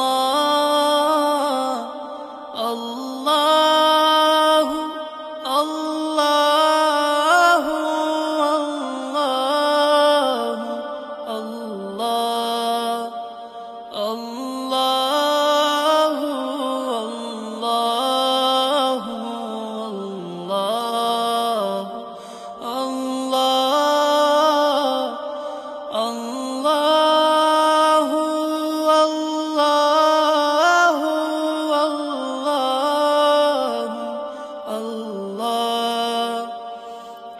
Allah Allah